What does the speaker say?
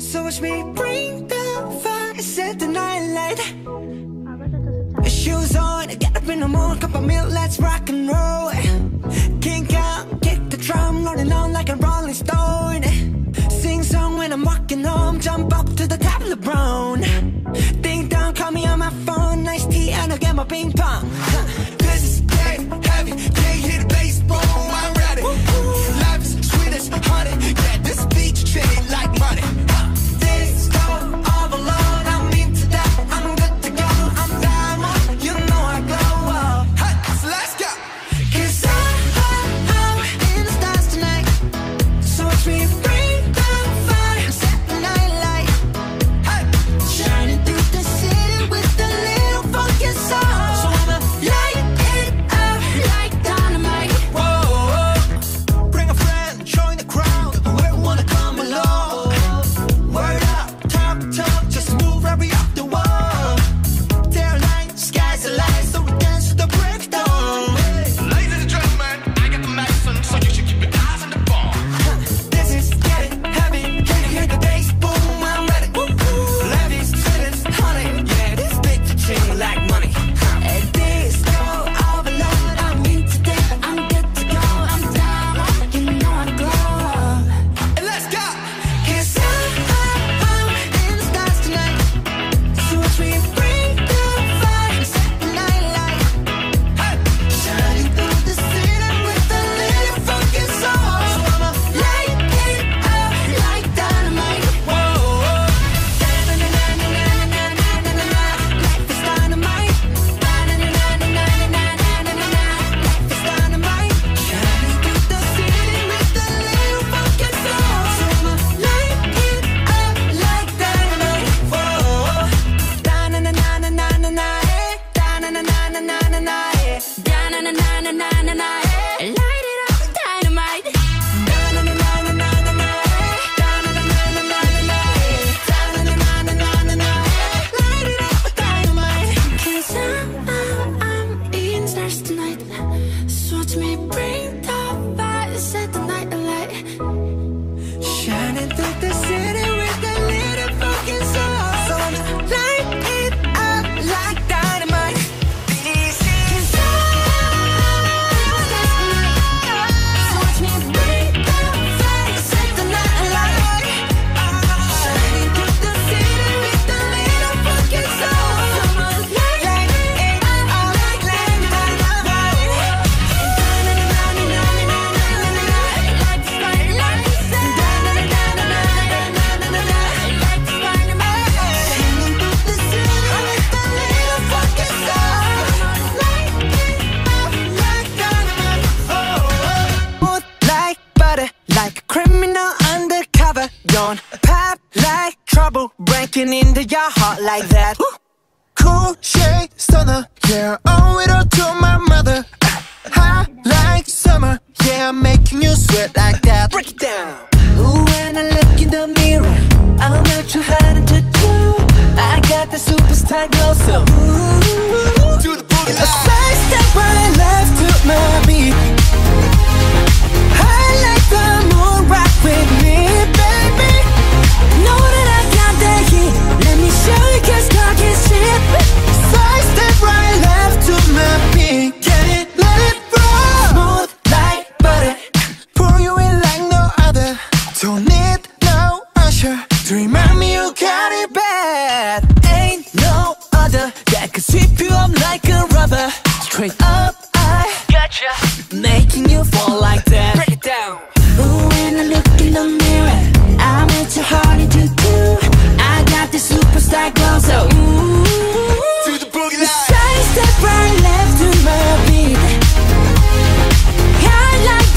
So watch me bring the fire, set the night light. Shoes on, get up in the morning, cup of milk, let's rock and roll. King Kong, kick the drum, rolling on like a rolling stone. Sing song when I'm walking home, jump up to the top of LeBron Ding dong, call me on my phone, nice tea and I'll get my ping pong. Huh. This is great. looking into your heart like that. Cool shade stunner, yeah Owe it all to my mother. Hot like summer, yeah Making you sweat like Remind me you got it bad. Ain't no other that could sweep you up like a rubber. Straight up, I gotcha.